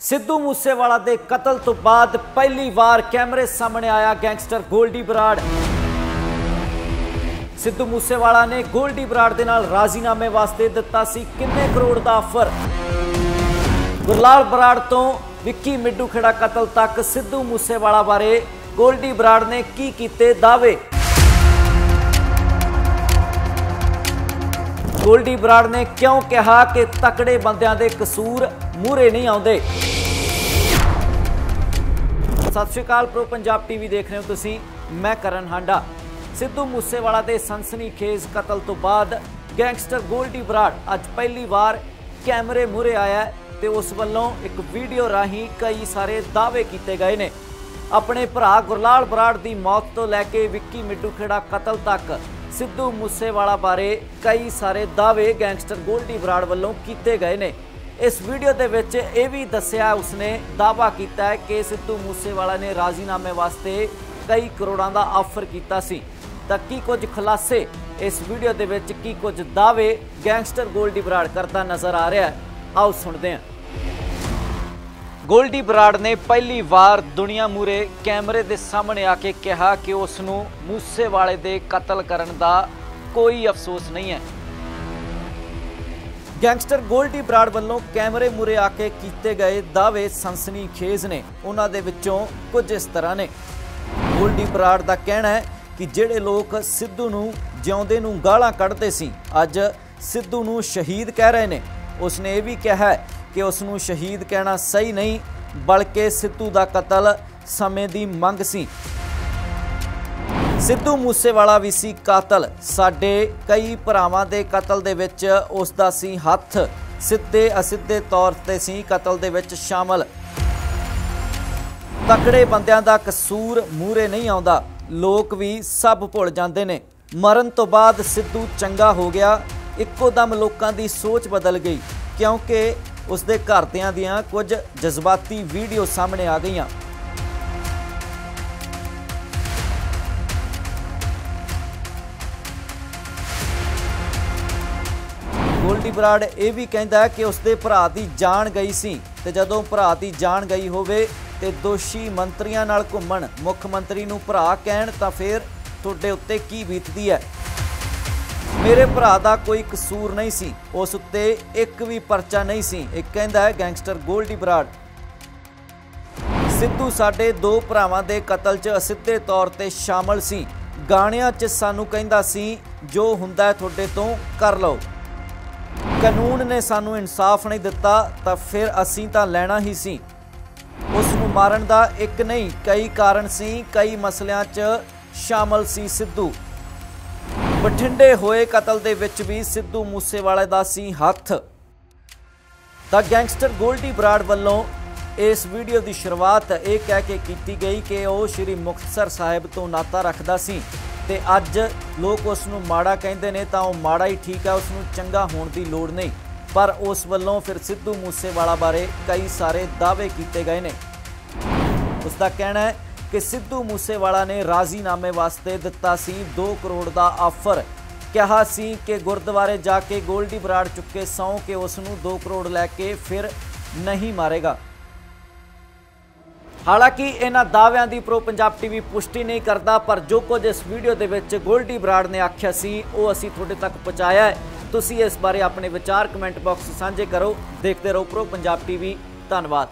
ਸਿੱਧੂ ਮੂਸੇਵਾਲਾ ਦੇ ਕਤਲ ਤੋਂ ਬਾਅਦ ਪਹਿਲੀ ਵਾਰ ਕੈਮਰੇ ਸਾਹਮਣੇ ਆਇਆ ਗੈਂਗਸਟਰ ਗੋਲਡੀ ਬਰਾੜ। ਸਿੱਧੂ ਮੂਸੇਵਾਲਾ ਨੇ ਗੋਲਡੀ ਬਰਾੜ ਦੇ ਨਾਲ ਰਾਜ਼ੀਨਾਮੇ ਵਾਸਤੇ ਦਿੱਤਾ ਸੀ ਕਿੰਨੇ ਕਰੋੜ ਦਾ ਆਫਰ? ਗੁਰਲਾਲ ਬਰਾੜ ਤੋਂ ਵਿੱਕੀ ਮਿੱਡੂ ਖੇੜਾ ਕਤਲ ਤੱਕ ਸਿੱਧੂ ਮੂਸੇਵਾਲਾ ਬਾਰੇ ਗੋਲਡੀ ਬਰਾੜ ਨੇ ਕੀ ਕੀਤੇ ਦਾਅਵੇ? ਗੋਲਡੀ ਬਰਾੜ ਨੇ ਕਿਉਂ ਕਿਹਾ ਕਿ ਤਕੜੇ ਬੰਦਿਆਂ ਦੇ ਕਸੂਰ ਮੂਰੇ ਨਹੀਂ ਆਉਂਦੇ? ਸਤਿ ਸ਼੍ਰੀ ਅਕਾਲ ਪ੍ਰੋ ਪੰਜਾਬ ਟੀਵੀ ਦੇਖ ਰਹੇ ਹੋ ਤੁਸੀਂ, ਮੈਂ ਕਰਨ ਹਾਂਡਾ। ਸਿੱਧੂ ਮੂਸੇਵਾਲਾ ਦੇ ਸਨਸਨੀਖੇਜ਼ ਕਤਲ ਤੋਂ ਬਾਅਦ ਗੈਂਗਸਟਰ ਗੋਲਡੀ ਬਰਾੜ ਅੱਜ ਪਹਿਲੀ ਵਾਰ ਕੈਮਰੇ ਮੂਰੇ ਆਇਆ ਹੈ ਤੇ ਉਸ ਵੱਲੋਂ ਇੱਕ ਵੀਡੀਓ ਰਾਹੀਂ ਕਈ ਸਾਰੇ ਦਾਅਵੇ ਕੀਤੇ ਗਏ ਨੇ। ਆਪਣੇ ਭਰਾ ਗੁਰਲਾਲ ਬਰਾੜ ਦੀ ਮੌਤ ਤੋਂ ਲੈ ਕੇ ਵਿੱਕੀ ਮਿੱਡੂ ਖੇੜਾ ਕਤਲ ਤੱਕ ਸਿੱਧੂ ਮੂਸੇਵਾਲਾ ਬਾਰੇ ਕਈ ਸਾਰੇ ਦਾਅਵੇ ਗੈਂਗਸਟਰ ਗੋਲਡੀ ਬਰਾੜ ਵੱਲੋਂ ਕੀਤੇ ਗਏ ਨੇ। ਇਸ ਵੀਡੀਓ ਦੇ ਵਿੱਚ ਇਹ ਵੀ ਦੱਸਿਆ ਉਸਨੇ, ਦਾਅਵਾ ਕੀਤਾ ਹੈ ਕਿ ਸਿੱਧੂ ਮੂਸੇਵਾਲਾ ਨੇ ਰਾਜ਼ੀਨਾਮੇ ਵਾਸਤੇ ਕਈ ਕਰੋੜਾਂ ਦਾ ਆਫਰ ਕੀਤਾ ਸੀ। ਤਾਂ ਕੀ ਕੁਝ ਖੁਲਾਸੇ ਇਸ ਵੀਡੀਓ ਦੇ ਵਿੱਚ, ਕੀ ਕੁਝ ਦਾਅਵੇ ਗੈਂਗਸਟਰ ਗੋਲਡੀ ਬਰਾੜ ਕਰਦਾ ਨਜ਼ਰ ਆ ਰਿਹਾ ਆਓ ਸੁਣਦੇ ਹਾਂ। ਗੋਲਡੀ ਬਰਾੜ ਨੇ ਪਹਿਲੀ ਵਾਰ ਦੁਨੀਆ ਮੂਰੇ ਕੈਮਰੇ ਦੇ ਸਾਹਮਣੇ ਆ ਕੇ ਕਿਹਾ ਕਿ ਉਸ ਨੂੰ ਮੂਸੇਵਾਲੇ ਦੇ ਕਤਲ ਕਰਨ ਦਾ ਕੋਈ ਅਫਸੋਸ ਨਹੀਂ ਹੈ। ਗੈਂਗਸਟਰ ਗੋਲਡੀ ਬਰਾੜ ਵੱਲੋਂ ਕੈਮਰੇ ਮੂਰੇ ਆ ਕੇ ਕੀਤੇ ਗਏ ਦਾਅਵੇ ਸਨਸਨੀ ਖੇਜ਼ ਨੇ। ਉਹਨਾਂ ਦੇ ਵਿੱਚੋਂ ਕੁਝ ਇਸ ਤਰ੍ਹਾਂ ਨੇ। ਗੋਲਡੀ ਬਰਾੜ ਦਾ ਕਹਿਣਾ ਹੈ ਕਿ ਜਿਹੜੇ ਲੋਕ ਸਿੱਧੂ ਨੂੰ ਜਿਉਂਦੇ ਨੂੰ ਗਾਲਾਂ ਕੱਢਦੇ ਸੀ, ਅੱਜ ਸਿੱਧੂ ਨੂੰ ਸ਼ਹੀਦ ਕਹਿ ਰਹੇ ਨੇ। ਉਸਨੇ ਇਹ ਵੀ ਕਿਹਾ ਕਿ ਉਸ ਨੂੰ ਸ਼ਹੀਦ ਕਹਿਣਾ ਸਹੀ ਨਹੀਂ, ਬਲਕਿ ਸਿੱਧੂ ਦਾ ਕਤਲ ਸਮੇਂ ਦੀ ਮੰਗ ਸੀ। ਸਿੱਧੂ ਮੂਸੇਵਾਲਾ ਵੀ ਸੀ ਕਾਤਲ। ਸਾਡੇ ਕਈ ਭਰਾਵਾਂ ਦੇ ਕਤਲ ਦੇ ਵਿੱਚ ਉਸ ਦਾ ਸੀ ਹੱਥ। ਸਿੱਧੇ ਅਸਿੱਧੇ ਤੌਰ ਤੇ ਸੀ ਕਤਲ ਦੇ ਵਿੱਚ ਸ਼ਾਮਲ। ਤਕੜੇ ਬੰਦਿਆਂ ਦਾ ਕਸੂਰ ਮੂਰੇ ਨਹੀਂ ਆਉਂਦਾ। ਲੋਕ ਵੀ ਸਭ ਭੁੱਲ ਜਾਂਦੇ ਨੇ। ਮਰਨ ਤੋਂ ਬਾਅਦ ਸਿੱਧੂ ਚੰਗਾ ਹੋ ਗਿਆ। ਇੱਕੋ ਦਮ ਲੋਕਾਂ ਦੀ ਸੋਚ ਬਦਲ ਗਈ। ਕਿਉਂਕਿ ਉਸਦੇ ਘਰਦਿਆਂ ਦੀਆਂ ਕੁਝ ਜਜ਼ਬਾਤੀ ਵੀਡੀਓ ਸਾਹਮਣੇ ਆ ਗਈਆਂ। ਗੋਲਡੀ ਬਰਾੜ ਇਹ ਵੀ ਕਹਿੰਦਾ ਕਿ ਉਸਦੇ ਭਰਾ ਦੀ ਜਾਨ ਗਈ ਸੀ ਤੇ ਜਦੋਂ ਭਰਾ ਦੀ ਜਾਨ ਗਈ ਹੋਵੇ ਤੇ ਦੋਸ਼ੀ ਮੰਤਰੀਆਂ ਨਾਲ ਘੁੰਮਣ, ਮੁੱਖ ਮੰਤਰੀ ਨੂੰ ਭਰਾ ਕਹਿਣ ਤਾਂ ਫਿਰ ਤੁਹਾਡੇ ਉੱਤੇ ਕੀ ਬੀਤਦੀ ਹੈ? ਮੇਰੇ ਭਰਾ ਦਾ ਕੋਈ ਕਸੂਰ ਨਹੀਂ ਸੀ। ਉਸ ਉੱਤੇ ਇੱਕ ਵੀ ਪਰਚਾ ਨਹੀਂ ਸੀ। ਇਹ ਕਹਿੰਦਾ ਹੈ ਗੈਂਗਸਟਰ ਗੋਲਡੀ ਬਰਾੜ। ਸਿੱਧੂ ਸਾਡੇ ਦੋ ਭਰਾਵਾਂ ਦੇ ਕਤਲ 'ਚ ਅਸਿੱਧੇ ਤੌਰ ਤੇ ਸ਼ਾਮਲ ਸੀ। ਗਾਣਿਆਂ 'ਚ ਸਾਨੂੰ ਕਹਿੰਦਾ ਸੀ, ਜੋ ਹੁੰਦਾ ਤੁਹਾਡੇ ਤੋਂ ਕਰ ਲਓ। ਕਾਨੂੰਨ ਨੇ ਸਾਨੂੰ ਇਨਸਾਫ ਨਹੀਂ ਦਿੱਤਾ, ਤਾਂ ਫਿਰ ਅਸੀਂ ਤਾਂ ਲੈਣਾ ਹੀ ਸੀ। ਉਸ ਨੂੰ ਮਾਰਨ ਦਾ ਇੱਕ ਨਹੀਂ, ਕਈ ਕਾਰਨ ਸੀ, ਕਈ ਮਸਲਿਆਂ 'ਚ ਸ਼ਾਮਲ ਸੀ ਸਿੱਧੂ। ਬਠਿੰਡੇ ਹੋਏ ਕਤਲ ਦੇ ਵਿੱਚ ਵੀ ਸਿੱਧੂ ਮੂਸੇਵਾਲੇ ਦਾ ਸੀ ਹੱਥ। ਤਾਂ ਗੈਂਗਸਟਰ ਗੋਲਡੀ ਬਰਾੜ ਵੱਲੋਂ ਇਸ ਵੀਡੀਓ ਦੀ ਸ਼ੁਰੂਆਤ ਇਹ ਕਹਿ ਕੇ ਕੀਤੀ ਗਈ ਕਿ ਉਹ ਸ੍ਰੀ ਮੁਕਤਸਰ ਸਾਹਿਬ ਤੋਂ ਨਾਤਾ ਰੱਖਦਾ ਸੀ। ਤੇ ਅੱਜ ਲੋਕ ਉਸ ਨੂੰ ਮਾੜਾ ਕਹਿੰਦੇ ਨੇ ਤਾਂ ਉਹ ਮਾੜਾ ਹੀ ਠੀਕ ਹੈ ਉਸ ਨੂੰ ਚੰਗਾ ਹੋਣ ਦੀ ਲੋੜ ਨਹੀਂ। ਪਰ ਉਸ ਵੱਲੋਂ ਫਿਰ ਸਿੱਧੂ ਮੂਸੇਵਾਲਾ ਬਾਰੇ ਕਈ ਸਾਰੇ ਦਾਅਵੇ ਕੀਤੇ ਗਏ ਨੇ। ਉਸ ਦਾ ਕਹਿਣਾ ਹੈ ਕਿ ਸਿੱਧੂ ਮੂਸੇਵਾਲਾ ਨੇ ਰਾਜ਼ੀਨਾਮੇ ਵਾਸਤੇ ਦਿੱਤਾ ਸੀ 2 ਕਰੋੜ ਦਾ ਆਫਰ। ਕਿਹਾ ਸੀ ਕਿ ਗੁਰਦੁਆਰੇ ਜਾ ਕੇ ਗੋਲਡੀ ਬਰਾੜ ਚੁੱਕੇ ਸੌ ਕਿ ਉਸ ਨੂੰ 2 ਕਰੋੜ ਲੈ ਕੇ ਫਿਰ ਨਹੀਂ ਮਾਰੇਗਾ। ਹਾਲਾਂਕਿ ਇਹਨਾਂ ਦਾਅਵਿਆਂ ਦੀ ਪ੍ਰੋ ਪੰਜਾਬ ਟੀਵੀ ਪੁਸ਼ਟੀ ਨਹੀਂ ਕਰਦਾ, ਪਰ ਜੋ ਕੁਝ ਇਸ ਵੀਡੀਓ ਦੇ ਵਿੱਚ ਗੋਲਡੀ ਬਰਾੜ ਨੇ ਆਖਿਆ ਸੀ, ਉਹ ਅਸੀਂ ਤੁਹਾਡੇ ਤੱਕ ਪਹੁੰਚਾਇਆ ਹੈ। ਤੁਸੀਂ ਇਸ ਬਾਰੇ ਆਪਣੇ ਵਿਚਾਰ ਕਮੈਂਟ ਬਾਕਸ ਸਾਂਝੇ ਕਰੋ। ਦੇਖਦੇ ਰਹੋ ਪ੍ਰੋ ਪੰਜਾਬ ਟੀਵੀ। ਧੰਨਵਾਦ।